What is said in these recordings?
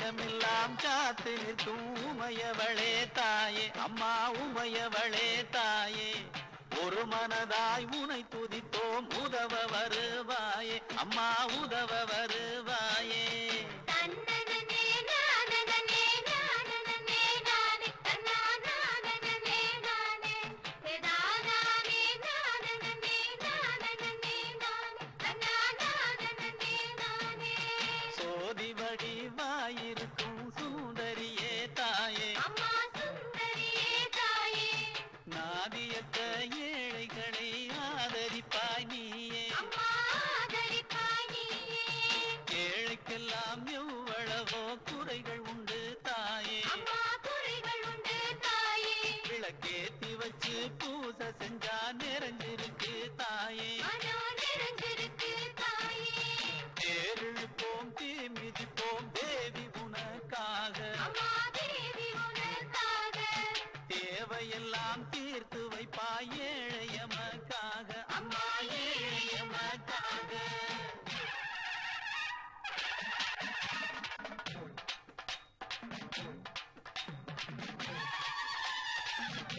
உலகமெல்லாம் காத்து நிற்கும் உமையவளே தாயே. அம்மா உமையவளே தாயே. ஒரு மனதாய் உனை துதித்தோம் உதவ வருவாயே. அம்மா உதவ வருவாயே.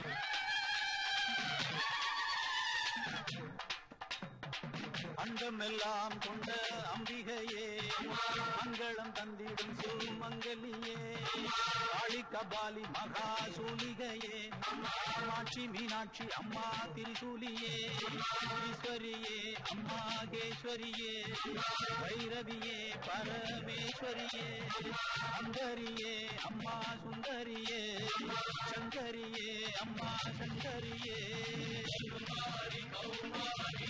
Thank you. அங்கம் எல்லாம் கொண்ட அம்பிகையே மங்களம் தந்திடும் சுமங்கலியே காளி கபாலி மகா சூலிகையே காமாட்சி மீனாட்சி அம்மா திரிசூலியே ஈஸ்வரியே அம்மாகேஸ்வரியே பைரவியே பரமேஸ்வரியே சுந்தரியே அம்மா சுந்தரியே சங்கரியே அம்மா சங்கரியே. Kaumari Kaumari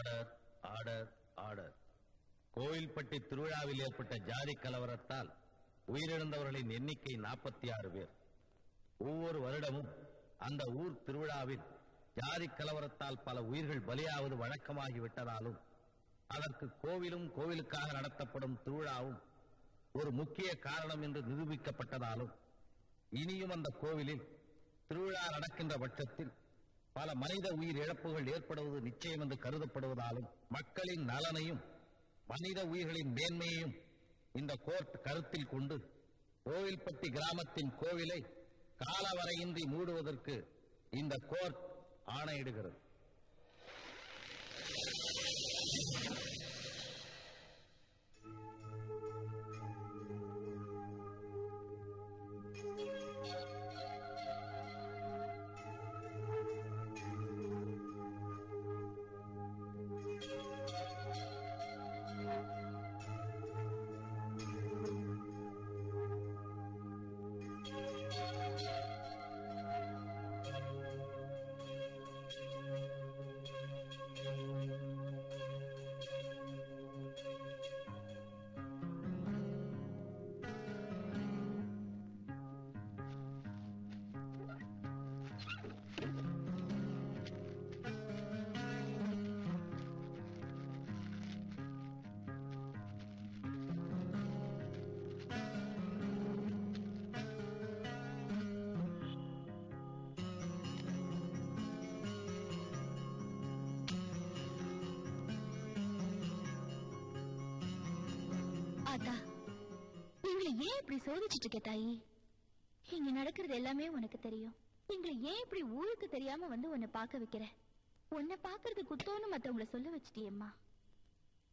order order order Kovilpatti திருவிழாவில் ஏற்பட்ட ஜாதி கலவரத்தால் உயிரிழந்தவர்களின் எண்ணிக்கை நாற்பத்தி ஆறு பேர். ஒவ்வொரு வருடமும் அந்த ஊர் திருவிழாவில் ஜாதி கலவரத்தால் பல உயிர்கள் பலியாவது வழக்கமாகிவிட்டதாலும் அதற்கு கோவிலும் கோவிலுக்காக நடத்தப்படும் திருவிழாவும் ஒரு முக்கிய காரணம் என்று நிரூபிக்கப்பட்டதாலும் இனியும் அந்த கோவிலில் திருவிழா நடக்கின்ற பட்சத்தில் பல மனித உயிர் இழப்புகள் ஏற்படுவது நிச்சயம் என்று கருதப்படுவதாலும் மக்களின் நலனையும் மனித உயிர்களின் மேன்மையையும் இந்த கோர்ட் கருத்தில் கொண்டு கோவில்பட்டி கிராமத்தின் கோவிலை காலவரையின்றி மூடுவதற்கு இந்த கோர்ட் ஆணையிடுகிறது. தாத்தா எங்களை ஏன் இப்படி சோதிச்சுட்டு இருக்க தாயி? இங்க நடக்கிறது எல்லாமே உனக்கு தெரியும். எங்களை ஏன் இப்படி ஊருக்கு தெரியாம வந்து உன்னை பார்க்க வைக்கிற? உன்னை பாக்குறது குத்தோன்னு மத்தவங்கள சொல்ல வச்சுட்டியம்மா.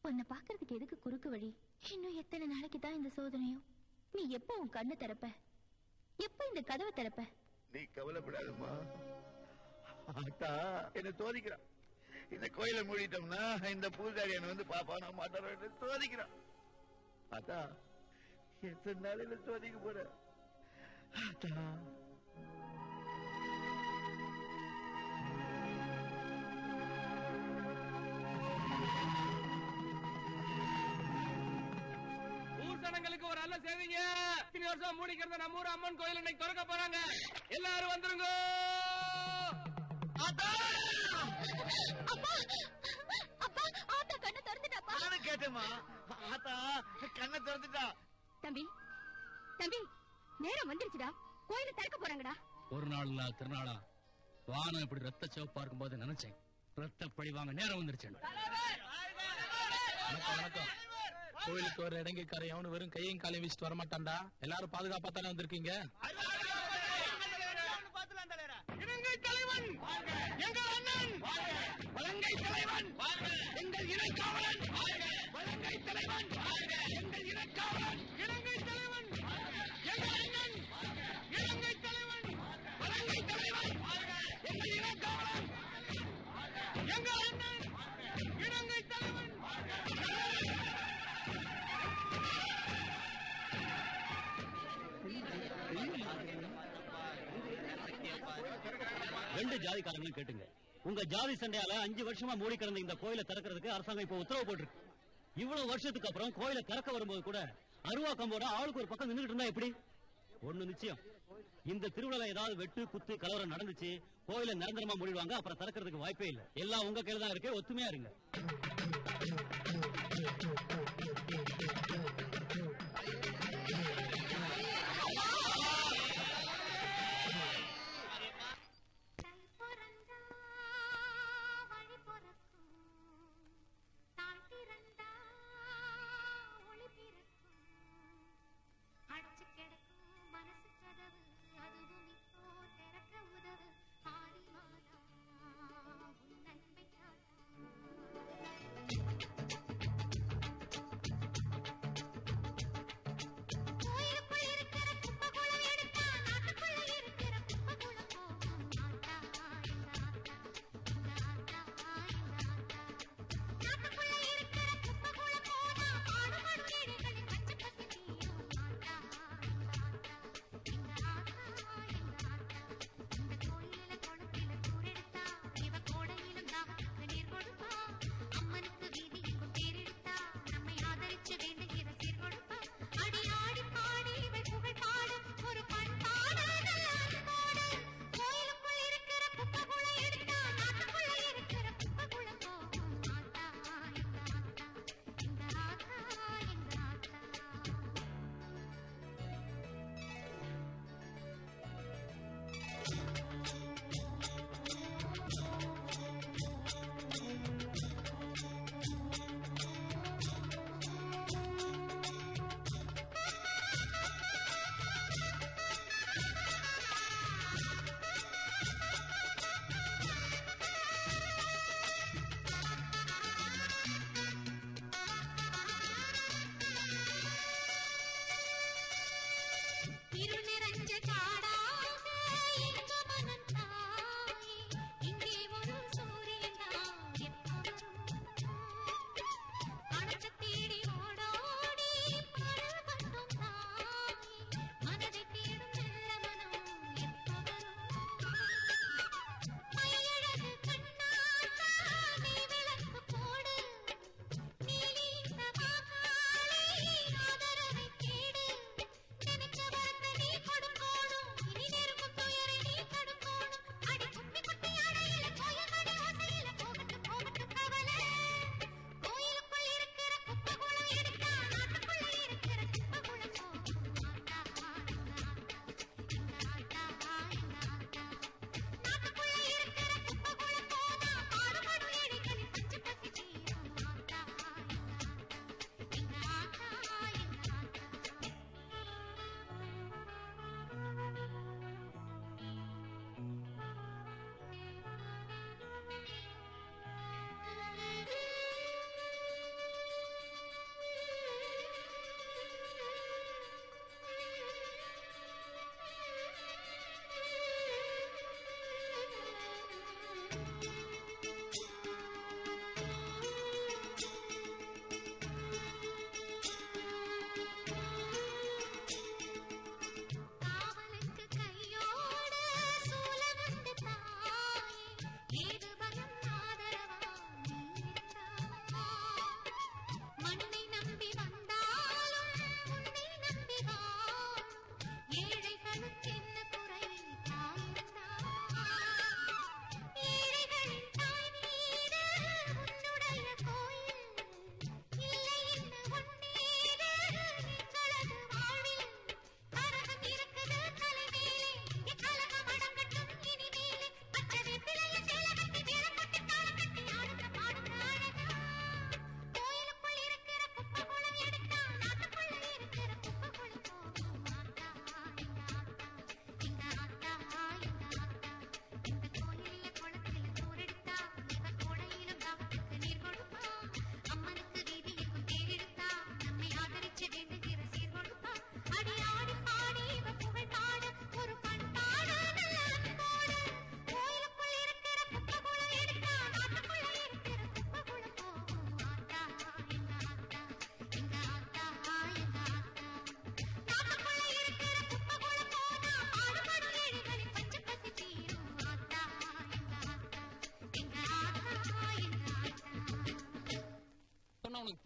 உன்னை பாக்குறதுக்கு எதுக்கு குறுக்கு வழி? இன்னும் எத்தனை நாளைக்கு தான் இந்த சோதனையும்? நீ எப்போ உன் கண்ணை திறப்ப? எப்போ இந்த கதவை திறப்ப? நீ கவலைப்படாதம்மா. ஆத்தா என்ன சோதிக்கிறான். இந்த கோயிலை மூடிட்டோம்னா இந்த பூசாரி என்ன வந்து பாப்பானா மாட்டாரோ சோதிக்கிறான். ஆத்தா எத்தனை நாளையில சோதிக்க போற? ஜனங்களுக்கு ஒரு நல்ல செய்திங்க. இனி வருஷம் மூடிக்கிறத நம்ம ஊர் அம்மன் கோயில் இன்னைக்கு திறக்க போறாங்க. எல்லாரும் வந்துருங்க. அப்பா! அப்பா! ஆத்தா கண்ணை திறந்துட்டா. தம்பி தம்பி நேரம் வந்துருச்சுடா. கோயில திறக்க போறாங்கடா. ஒரு நாள் இல்ல திருநாளா? வானம் இப்படி ரத்த சிவப்பா இருக்கும்போது நினைச்சேன். ரத்த பழி வாங்க நேரம் வந்துருச்சு. வணக்கம் வணக்கம். கோயிலுக்கு ஒரு இடங்கைக்காரன் எவனு வெறும் கையும் காலையும் வீசிட்டு வரமாட்டான்டா? எல்லாரும் பாதுகாப்பா தானே வந்திருக்கீங்க ஜாதிக்காரங்களும் கேட்டுங்க. உங்க ஜாதி சண்டையால அஞ்சு வருஷமா மூடி கிடந்த இந்த கோயில திறக்கிறதுக்கு அரசாங்கம் இப்ப உத்தரவு போட்டிருக்கு. இவ்வளவு வருஷத்துக்கு அப்புறம் கோயிலை திறக்க வரும்போது கூட அருவா கம்போட ஆளுக்கு ஒரு பக்கம் நின்றுட்டு இருந்தா எப்படி? ஒண்ணு நிச்சயம். இந்த திருவிழா ஏதாவது வெட்டு குத்து கலவரம் நடந்துச்சு கோயிலை நிரந்தரமா மூடிடுவாங்க அப்புறம் திறக்கிறதுக்கு வாய்ப்பே இல்லை. எல்லாம் உங்க கையில தான் இருக்கு ஒத்துமையா இருங்க.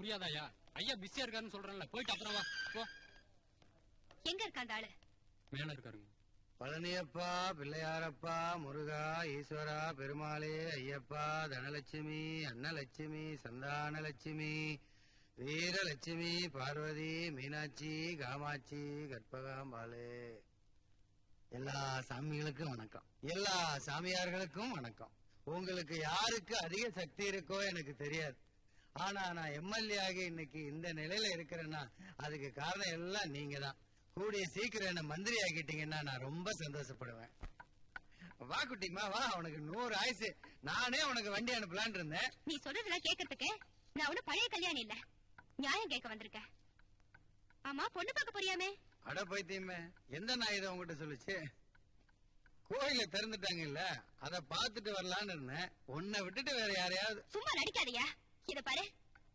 புரியாதாயா? ஐயா பிஸியா இருக்காருன்னு சொல்றேன்ல. போயிட்டு அப்புறம் வா. போ. எங்க இருக்கா அந்த ஆளு? மேல இருக்காருங்க. பழனியப்பா பிள்ளையாரப்பா முருகா ஈஸ்வரா பெருமாளே ஐயப்பா தனலட்சுமி அன்னலட்சுமி சந்தானலட்சுமி வீரலட்சுமி பார்வதி மீனாட்சி காமாட்சி கற்பகாம்பாளே. எல்லா சாமிகளுக்கும் வணக்கம். எல்லா சாமியார்களுக்கும் வணக்கம். உங்களுக்கு யாருக்கு அதிக சக்தி இருக்கோ எனக்கு தெரியாது. ஆனா நான் எம்எல்ஏ ஆகி இன்னைக்கு இந்த நிலையில இருக்கிறேன்னா அதுக்கு காரணம் எல்லாம் நீங்க தான் கூடிய சீக்கிரம் என்ன மந்திரி ஆக்கிட்டீங்கன்னா நான் ரொம்ப சந்தோஷப்படுவேன். வா குட்டிமா வா உனக்கு நூறு ஆயுசு. நானே உனக்கு வண்டி அனுப்பலான் இருந்தேன். நீ சொல்றதெல்லாம் கேட்கறதுக்கு நான் ஒண்ணும் பழைய கல்யாணம் இல்ல. நியாயம் கேட்க வந்திருக்கேன் ஆமா பொண்ணு பார்க்க போறியாமே? அட பைத்தியமே எந்த நான் இதை உங்ககிட்ட சொல்லுச்சு? கோயில திறந்துட்டாங்க இல்ல அத பாத்துட்டு வரலான்னு இருந்தேன். உன்னை விட்டுட்டு வேற யாரையாவது சும்மா நடிக்காதயா? இத பாரு.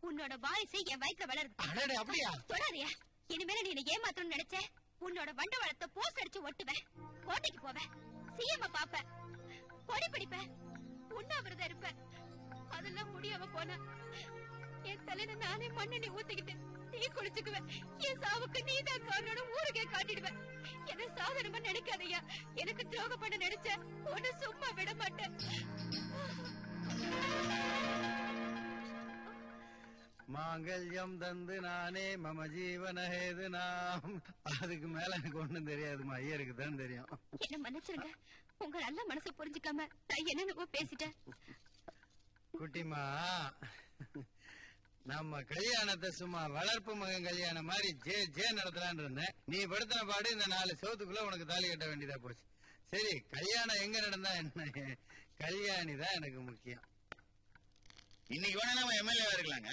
உன்னோட வாரிசு என் வயித்துல வளருது. அப்படியா? தொடாதயா. இனிமேல நீ ஏமாத்தணும்னு நினைச்ச உன்னோட வண்டவாளத்தை போஸ்ட் அடிச்சு ஒட்டுவேன். கோட்டைக்கு போவேன். சிஎம் பாப்பேன். கொடி பிடிப்பேன். உண்ணாவிரதம் இருப்பேன் அதெல்லாம் முடியாம போனா என் தலையில நானே மண்ணெண்ணி ஊத்திக்கிட்டு தீ குளிச்சுக்குவேன். என் சாவுக்கு நீதான் காரணம் ஊருக்கே காட்டிடுவேன். என்ன சாதனமா நினைக்காதய்யா எனக்கு துரோகம் பண்ண நினைச்ச உன்னை சும்மா விட மாட்டேன். மாங்கல்யம் தந்து நானே மம ஜீவன ஹேது நாம். அதுக்கு மேல எனக்கு ஒண்ணும் தெரியாதுமா ஐயருக்கு தான் தெரியும். என்ன மன்னிச்சிருங்க. உங்க நல்ல மனசை புரிஞ்சுக்காம நான் என்னென்னவோ பேசிட்டேன். குட்டிமா நம்ம கல்யாணத்தை சும்மா வளர்ப்பு மகன் கல்யாணம் மாதிரி ஜே ஜே நடத்தலான்னு இருந்தேன். நீ படுத்தின பாடு இந்த நாலு சோத்துக்குள்ள உனக்கு தாலி கட்ட வேண்டியதா போச்சு. சரி கல்யாணம் எங்க நடந்தா என்ன? கல்யாணி தான் எனக்கு முக்கியம். இன்னைக்கு வேணா நம்ம எம்எல்ஏ இருக்கலாங்க.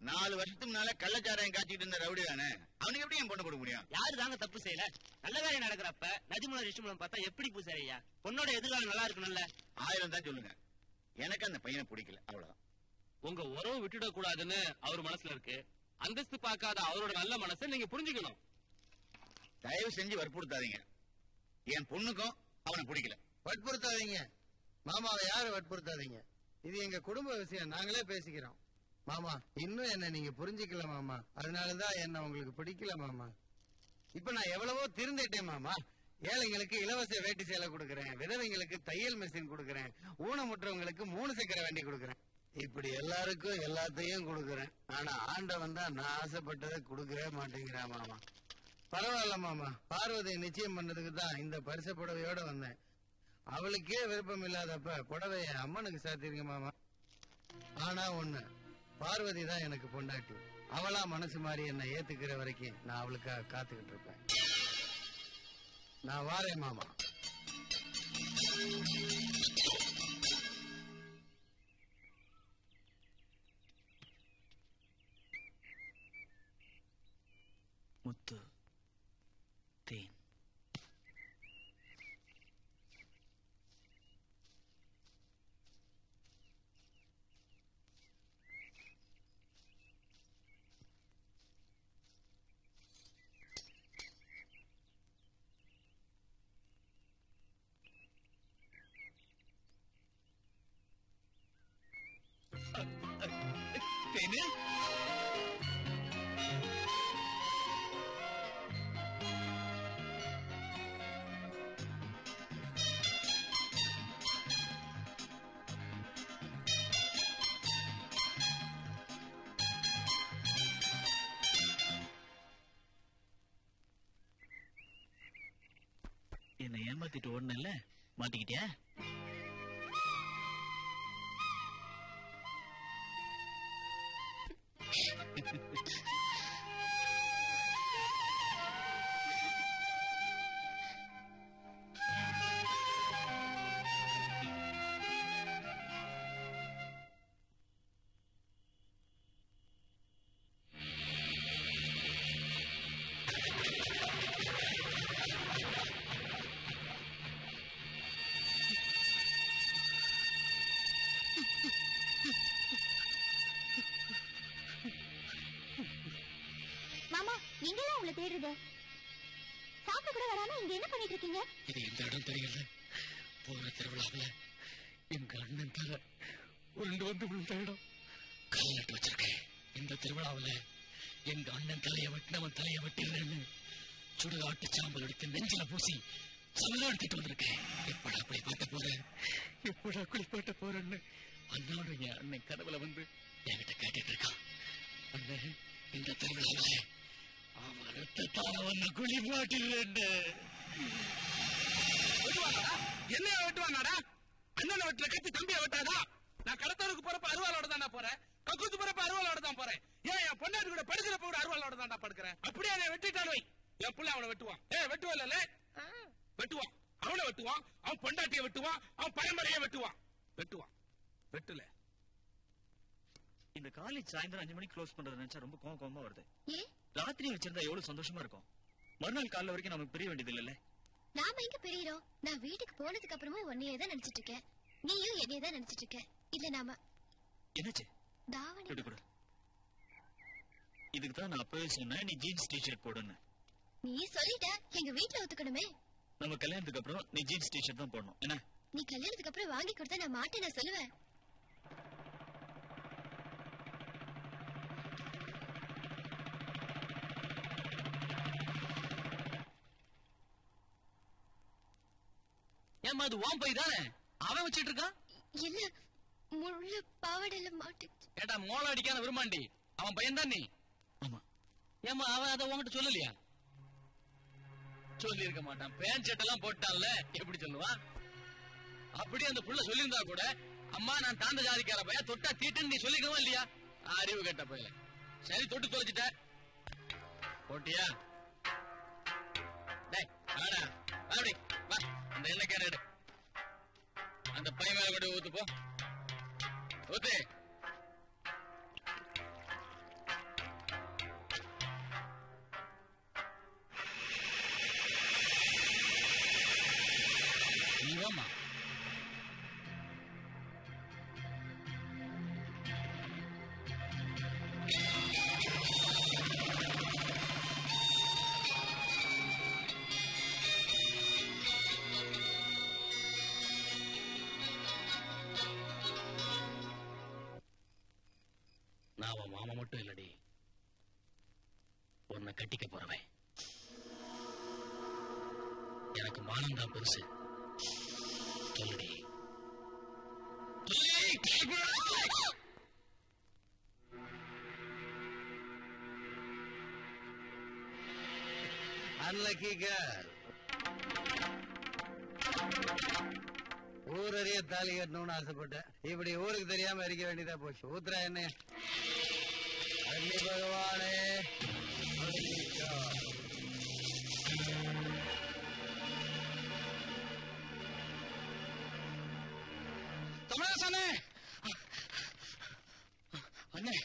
நாலு வருஷத்துக்கு முன்னால கள்ளச்சாராயம் காய்ச்சிட்டு இருந்த ரவுடி தானே? அவனுக்கு எப்படி என் பொண்ணு கொடுக்க முடியும்? யாரு தாங்க தப்பு செய்யல? நல்ல காரியம் நடக்கிறப்ப நதிமுலம் ரிஷிமுலம் பார்த்தா எப்படி பூசாரியா பொண்ணோட எதிர்காலம் நல்லா இருக்கணும்ல. ஆயிரம் தான் சொல்லுங்க. எனக்கு அந்த பையனை பிடிக்கல அவ்வளவுதான். உங்க உறவு விட்டுட கூடாதுன்னு அவர் மனசுல இருக்கு. அந்தஸ்து பார்க்காத அவரோட நல்ல மனசை நீங்க புரிஞ்சுக்கணும். தயவு செஞ்சு வற்புறுத்தாதீங்க. என் பொண்ணுக்கும் அவனை பிடிக்கல. வற்புறுத்தாதீங்க. மாமாவை யாரும் வற்புறுத்தாதீங்க? இது எங்க குடும்ப விஷயம் நாங்களே பேசிக்கிறோம். மாமா இன்னும் என்ன நீங்க புரிஞ்சுக்கல மாமா. அதனாலதான் என்ன உங்களுக்கு பிடிக்கல மாமா. இப்ப நான் எவ்வளவோ திருந்திட்டேன் மாமா. ஏழைங்களுக்கு இலவச வேட்டி சேலை கொடுக்கறேன் விதவைங்களுக்கு தையல் மிஷின் கொடுக்கறேன் ஊனமுற்றவங்களுக்கு மூணு சக்கர வண்டி கொடுக்கறேன். இப்படி எல்லாருக்கும் எல்லாத்தையும் கொடுக்கறேன். ஆனா ஆண்டவன் தான் நான் ஆசைப்பட்டதை கொடுக்கவே மாட்டேங்கிறேன் மாமா. பரவாயில்ல மாமா. பார்வதியை நிச்சயம் பண்ணதுக்கு தான் இந்த பரிசு புடவையோட வந்தேன். அவளுக்கே விருப்பம் இல்லாதப்ப புடவைய அம்மனுக்கு சாத்திருங்க மாமா. ஆனா ஒண்ணு பார்வதி தான் எனக்கு பொண்டாட்டி. அவளா மனசு மாதிரி என்னை ஏத்துக்கிற வரைக்கும் நான் அவளுக்காக காத்துக்கிட்டு இருப்பேன். நான் வாரேன் மாமா. முத்து தேன். ஏமாத்திட்டு ஓடனல மாட்டிக்கிட்டியா? தேடுறது சாப்பிட கூட வராம இங்க என்ன பண்ணிட்டு இருக்கீங்க? இது எந்த இடம் தெரியல. போற திருவிழாவுல எங்க அண்ணன் தர உருண்டு வந்து விழுந்த இடம். கல் நட்டு வச்சிருக்கேன். இந்த திருவிழாவுல எங்க அண்ணன் தலைய வெட்டினவன் தலைய வெட்டிடுறேன்னு சுடுகாட்டு சாம்பல் எடுத்து நெஞ்சில பூசி சொல்ல எடுத்துட்டு வந்திருக்கேன். எப்படா குளிப்பாட்ட போறேன் எப்படா குளிப்பாட்ட போறேன்னு அண்ணாடு என் அண்ணன் கதவுல வந்து என்கிட்ட கேட்டுட்டு இருக்கான். அண்ணன் இந்த திருவிழாவில் வந்து குளிப்பாட்டிடுறேன்னு வெட்டுவாங்கடா என்னைய வெட்டுவாங்கடா அண்ணனை வெட்டுற கத்தி தம்பிய வெட்டாதா? நான் கடத்தலுக்கு போறப்ப அருவாளோட தான் நான் போறேன். கக்கூத்து போறப்ப அருவாளோட தான் போறேன். ஏன் என் பொண்டாட்டி கூட படுக்கிறப்ப கூட அருவாளோட தான் நான் படுக்கிறேன். அப்படியே என்னை வை. என் புள்ள அவனை வெட்டுவான். ஏ வெட்டுவா இல்ல வெட்டுவான். அவனை வெட்டுவான். அவன் பொண்டாட்டிய வெட்டுவான். அவன் பரம்பரைய வெட்டுவான். வெட்டுவான். வெட்டுல. இந்த காலேஜ் சாயந்தரம் அஞ்சு மணிக்கு க்ளோஸ் பண்றது நினைச்சா ரொம்ப கோவம் கோவமா வருது. ஏன்? ராத்திரி வச்சிருந்தா எவ்வளவு சந்தோஷமா இருக்கும்? மறுநாள் காலைல வரைக்கும் நமக்கு பிரிய வேண்டியது இல்லல்ல நாம எங்க பிரியறோம்? நான் வீட்டுக்கு போனதுக்கு அப்புறமும் உன்னையே தான் நினைச்சிட்டு இருக்கேன். நீயும் என்னையே தான் நினைச்சிட்டு இருக்க இல்ல நாம. என்னாச்சு? தாவணி. இதுக்கு தான் நான் அப்பவே சொன்னேன் நீ ஜீன்ஸ் டிஷர்ட் போடுன்னு. நீ சொல்லிட்ட எங்க வீட்ல ஒத்துக்கணுமே. நம்ம கல்யாணத்துக்கு அப்புறம் நீ ஜீன்ஸ் டிஷர்ட் தான் போடணும். என்ன? நீ கல்யாணத்துக்கு அப்புறம் வாங்கி கொடுத்தா நான் மாட்டேன் நான் சொல்லுவேன். அது ஓம் பை தானே? அவன் வச்சிட்டு இருக்கான்? இல்ல முள்ள பாவாடையில மாட்டு ஏடா மோள அடிக்கான விரும்பாண்டி? அவன் பையன் தான் நீ? ஆமா. ஏம்மா அவன் அதை உன்கிட்ட சொல்லலையா? சொல்லி இருக்க மாட்டான். பேண்ட் ஷர்ட் எல்லாம் போட்டான்ல எப்படி சொல்லுவான்? அப்படி அந்த புள்ள சொல்லியிருந்தா கூட அம்மா நான் தாண்ட ஜாதிக்கார பையன் தொட்டா தீட்டுன்னு நீ சொல்லிக்கவா இல்லையா? அறிவு கேட்ட பையல சரி தொட்டு தொலைச்சிட்ட. போட்டியா? டேய் வாடா அப்படி வா. அந்த எண்ணெய் கேரட் அந்த பை மேல கூட ஊத்து போ. ஊத்து. நீ வாம்மா ஆனந்தா பெருசு. சொல்லுடி அன்லக்கி கேர்ள் ஊரறிய தாலி கட்டணும்னு ஆசைப்பட்டேன். இப்படி ஊருக்கு தெரியாம இருக்க வேண்டியதா போச்சு. ஊத்துறா என்ன அன்னி பகவானே. அண்ணே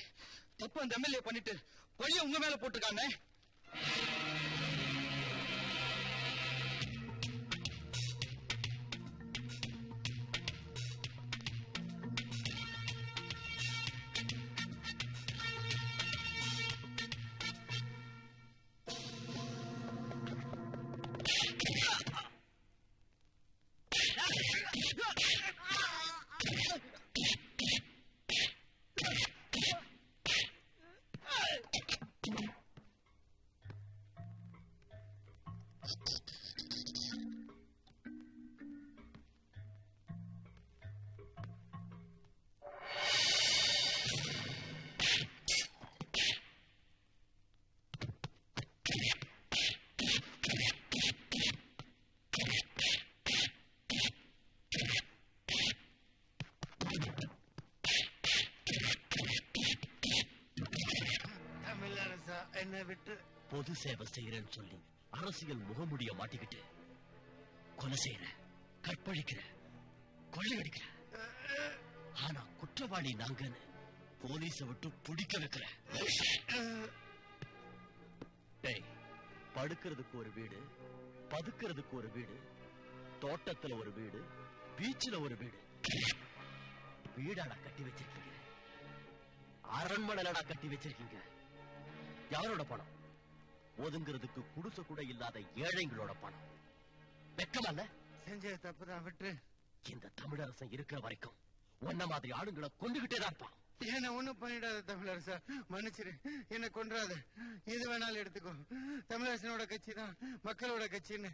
தப்பு அந்த எம்எல்ஏ பண்ணிட்டு பழிய உங்க மேல போட்டுருக்கானே விட்டு பொது சேவை செய்யறேன்னு சொல்லி அரசியல் முகமுடிய மாட்டிக்கிட்டு கொலை செய்யற கற்பழிக்கிற கொள்ளையடிக்கிற. ஆனா குற்றவாளி நாங்கன்னு போலீஸ விட்டு பிடிக்க வைக்கிற. டேய் படுக்கிறதுக்கு ஒரு வீடு பதுக்கிறதுக்கு ஒரு வீடு தோட்டத்துல ஒரு வீடு பீச்சில் ஒரு வீடு. வீடாடா கட்டி வச்சிருக்கீங்க. அரண்மனைலடா கட்டி வச்சிருக்கீங்க. யாரோட பணம்? ஒதுங்கிறதுக்கு குடிசை கூட இல்லாத ஏழைங்களோட பணம். வெக்கமல்ல செஞ்ச தப்பு தான் விட்டு இந்த தமிழரசன் இருக்கிற வரைக்கும் உன்ன மாதிரி ஆளுங்களை கொண்டுகிட்டே தான் இருப்பான். என்ன ஒண்ணும் பண்ணிடாத தமிழரசா. மன்னிச்சிரு. என்ன கொன்றாத. எது வேணாலும் எடுத்துக்கோ. தமிழரசனோட கட்சி தான் மக்களோட கட்சின்னு.